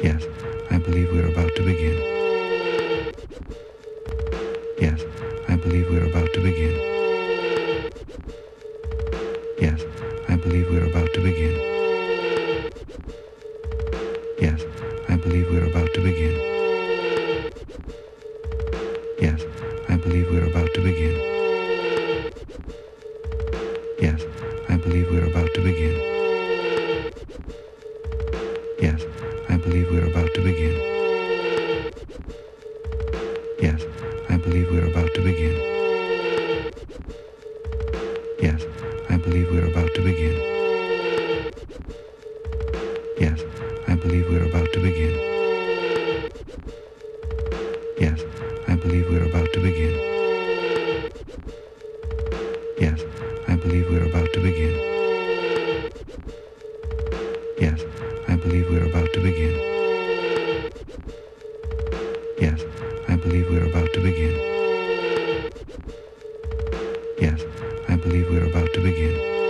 Yes, I believe we're about to begin. Yes, I believe we're about to begin. Yes, I believe we're about to begin. Yes, I believe we're about to begin. Yes, I believe we're about to begin. Yes, I believe we're about to begin. Believe we're about to begin. Yes, I believe we're about to begin. Yes, I believe we're about to begin. Yes, I believe we're about to begin. Yes, I believe we're about to begin. Yes, I believe we're about to begin. Yes, believe we are about to begin. Yes, I believe we are about to begin. Yes, I believe we are about to begin.